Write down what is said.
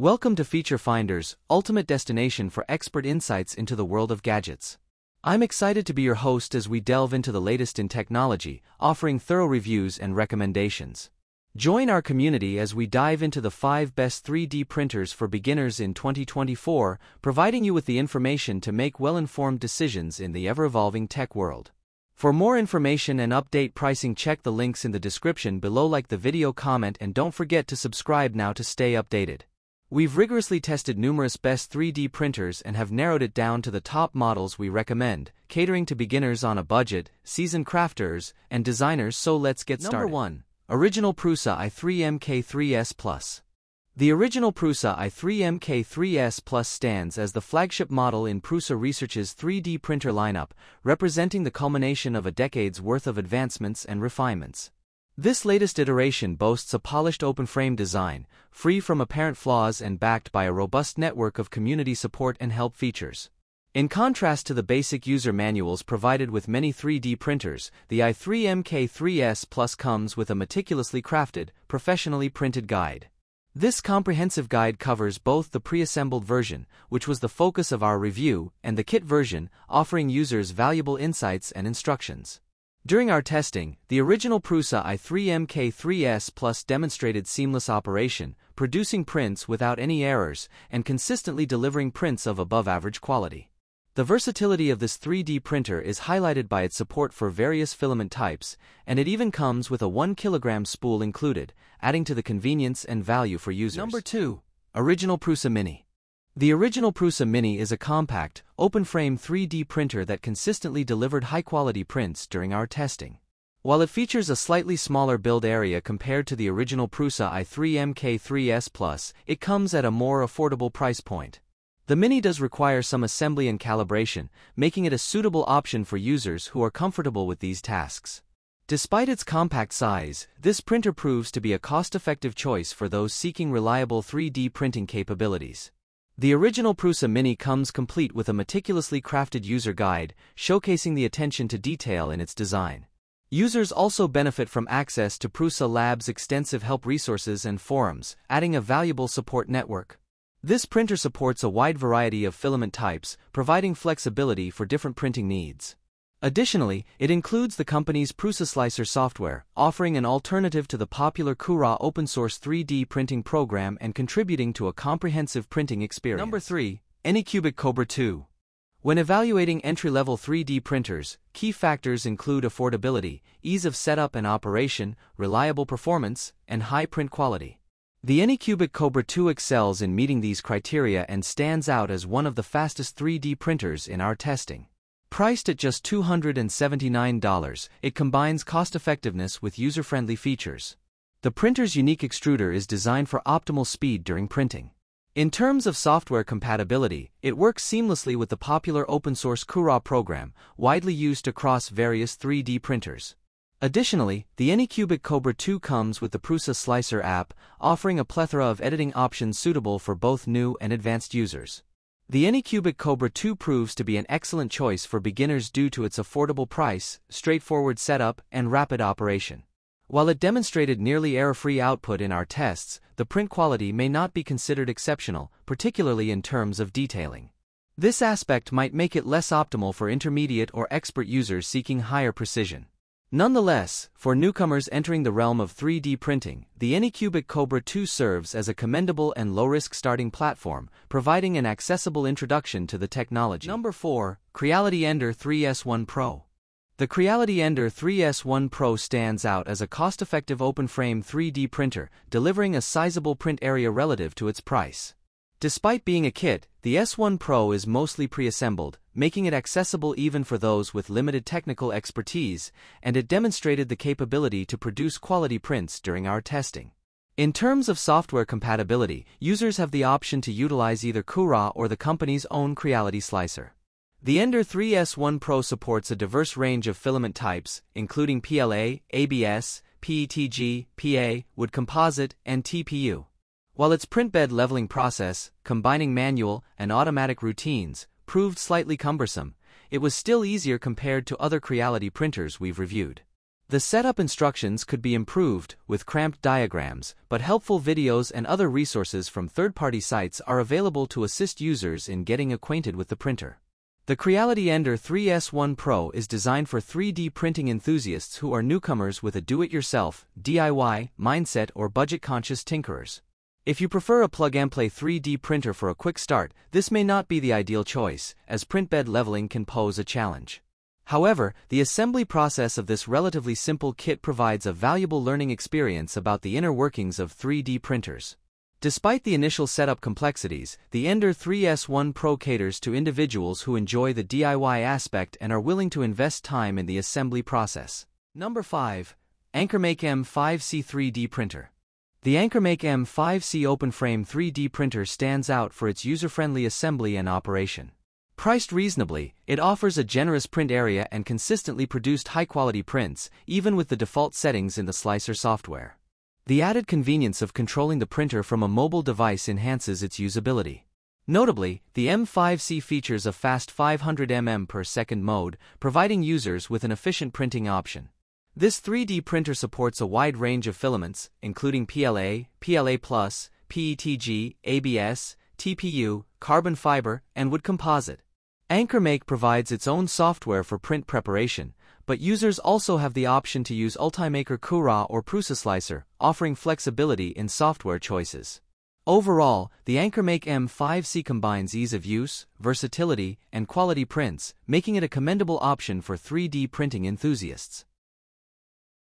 Welcome to Feature Finder's ultimate destination for expert insights into the world of gadgets. I'm excited to be your host as we delve into the latest in technology, offering thorough reviews and recommendations. Join our community as we dive into the 5 best 3D printers for beginners in 2024, providing you with the information to make well informed decisions in the ever evolving tech world. For more information and update pricing, check the links in the description below, like the video, comment, and don't forget to subscribe now to stay updated. We've rigorously tested numerous best 3D printers and have narrowed it down to the top models we recommend, catering to beginners on a budget, seasoned crafters, and designers. So let's get Number started. 1. Original Prusa i3 MK3S Plus. The original Prusa i3 MK3S Plus stands as the flagship model in Prusa Research's 3D printer lineup, representing the culmination of a decade's worth of advancements and refinements. This latest iteration boasts a polished open frame design, free from apparent flaws and backed by a robust network of community support and help features. In contrast to the basic user manuals provided with many 3D printers, the i3 MK3S Plus comes with a meticulously crafted, professionally printed guide. This comprehensive guide covers both the pre-assembled version, which was the focus of our review, and the kit version, offering users valuable insights and instructions. During our testing, the original Prusa i3 MK3S Plus demonstrated seamless operation, producing prints without any errors and consistently delivering prints of above-average quality. The versatility of this 3D printer is highlighted by its support for various filament types, and it even comes with a 1 kg spool included, adding to the convenience and value for users. Number 2. Original Prusa Mini. The original Prusa Mini is a compact, open-frame 3D printer that consistently delivered high-quality prints during our testing. While it features a slightly smaller build area compared to the original Prusa i3 MK3S Plus, it comes at a more affordable price point. The Mini does require some assembly and calibration, making it a suitable option for users who are comfortable with these tasks. Despite its compact size, this printer proves to be a cost-effective choice for those seeking reliable 3D printing capabilities. The original Prusa Mini comes complete with a meticulously crafted user guide, showcasing the attention to detail in its design. Users also benefit from access to Prusa Lab's extensive help resources and forums, adding a valuable support network. This printer supports a wide variety of filament types, providing flexibility for different printing needs. Additionally, it includes the company's Prusa Slicer software, offering an alternative to the popular Cura open-source 3D printing program and contributing to a comprehensive printing experience. Number 3. Anycubic Kobra 2. When evaluating entry-level 3D printers, key factors include affordability, ease of setup and operation, reliable performance, and high print quality. The Anycubic Kobra 2 excels in meeting these criteria and stands out as one of the fastest 3D printers in our testing. Priced at just $279, it combines cost-effectiveness with user-friendly features. The printer's unique extruder is designed for optimal speed during printing. In terms of software compatibility, it works seamlessly with the popular open-source Cura program, widely used across various 3D printers. Additionally, the Anycubic Kobra 2 comes with the Prusa Slicer app, offering a plethora of editing options suitable for both new and advanced users. The Anycubic Kobra 2 proves to be an excellent choice for beginners due to its affordable price, straightforward setup, and rapid operation. While it demonstrated nearly error-free output in our tests, the print quality may not be considered exceptional, particularly in terms of detailing. This aspect might make it less optimal for intermediate or expert users seeking higher precision. Nonetheless, for newcomers entering the realm of 3D printing, the Anycubic Kobra 2 serves as a commendable and low-risk starting platform, providing an accessible introduction to the technology. Number 4. Creality Ender 3S1 Pro. The Creality Ender 3S1 Pro stands out as a cost-effective open-frame 3D printer, delivering a sizable print area relative to its price. Despite being a kit, the S1 Pro is mostly pre-assembled, making it accessible even for those with limited technical expertise, and it demonstrated the capability to produce quality prints during our testing. In terms of software compatibility, users have the option to utilize either Cura or the company's own Creality Slicer. The Ender 3S1 Pro supports a diverse range of filament types, including PLA, ABS, PETG, PA, wood composite, and TPU. While its print bed leveling process, combining manual and automatic routines, proved slightly cumbersome, it was still easier compared to other Creality printers we've reviewed. The setup instructions could be improved with cramped diagrams, but helpful videos and other resources from third-party sites are available to assist users in getting acquainted with the printer. The Creality Ender 3S1 Pro is designed for 3D printing enthusiasts who are newcomers with a do-it-yourself, DIY, mindset or budget-conscious tinkerers. If you prefer a plug-and-play 3D printer for a quick start, this may not be the ideal choice, as print bed leveling can pose a challenge. However, the assembly process of this relatively simple kit provides a valuable learning experience about the inner workings of 3D printers. Despite the initial setup complexities, the Ender 3S1 Pro caters to individuals who enjoy the DIY aspect and are willing to invest time in the assembly process. Number 5. AnkerMake M5C 3D Printer. The AnkerMake M5C OpenFrame 3D printer stands out for its user-friendly assembly and operation. Priced reasonably, it offers a generous print area and consistently produced high-quality prints, even with the default settings in the Slicer software. The added convenience of controlling the printer from a mobile device enhances its usability. Notably, the M5C features a fast 500 mm per second mode, providing users with an efficient printing option. This 3D printer supports a wide range of filaments, including PLA, PLA+, PETG, ABS, TPU, carbon fiber, and wood composite. AnkerMake provides its own software for print preparation, but users also have the option to use Ultimaker Cura or Prusa Slicer, offering flexibility in software choices. Overall, the AnkerMake M5C combines ease of use, versatility, and quality prints, making it a commendable option for 3D printing enthusiasts.